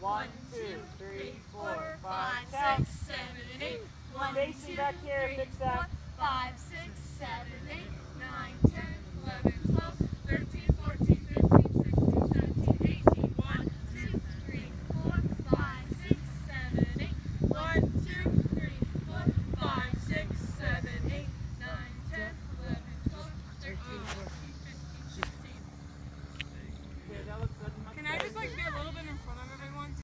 One, two, three, four, five, six, seven, eight. One, Facing back here, fix that.